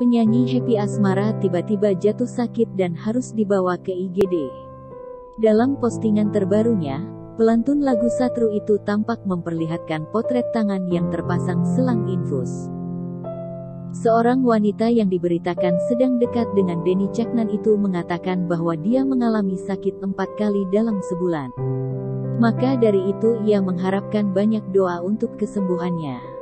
Penyanyi Happy Asmara tiba-tiba jatuh sakit dan harus dibawa ke IGD. Dalam postingan terbarunya, pelantun lagu Satru itu tampak memperlihatkan potret tangan yang terpasang selang infus. Seorang wanita yang diberitakan sedang dekat dengan Denny Caknan itu mengatakan bahwa dia mengalami sakit empat kali dalam sebulan. Maka dari itu ia mengharapkan banyak doa untuk kesembuhannya.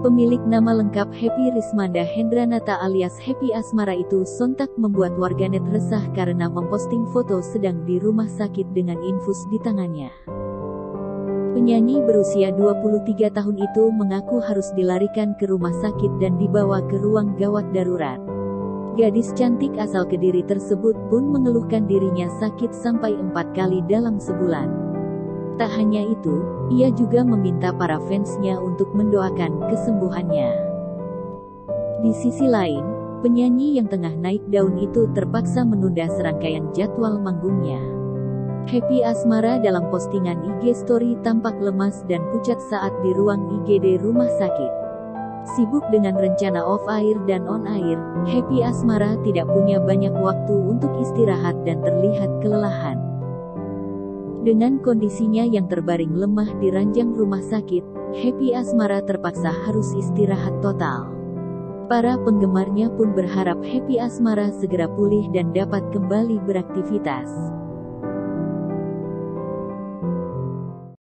Pemilik nama lengkap Happy Rismanda Hendranata alias Happy Asmara itu sontak membuat warganet resah karena memposting foto sedang di rumah sakit dengan infus di tangannya. Penyanyi berusia 23 tahun itu mengaku harus dilarikan ke rumah sakit dan dibawa ke ruang gawat darurat. Gadis cantik asal Kediri tersebut pun mengeluhkan dirinya sakit sampai empat kali dalam sebulan. Tak hanya itu, ia juga meminta para fansnya untuk mendoakan kesembuhannya. Di sisi lain, penyanyi yang tengah naik daun itu terpaksa menunda serangkaian jadwal manggungnya. Happy Asmara dalam postingan IG Story tampak lemas dan pucat saat di ruang IGD rumah sakit. Sibuk dengan rencana off air dan on air, Happy Asmara tidak punya banyak waktu untuk istirahat dan terlihat kelelahan. Dengan kondisinya yang terbaring lemah di ranjang rumah sakit, Happy Asmara terpaksa harus istirahat total. Para penggemarnya pun berharap Happy Asmara segera pulih dan dapat kembali beraktivitas.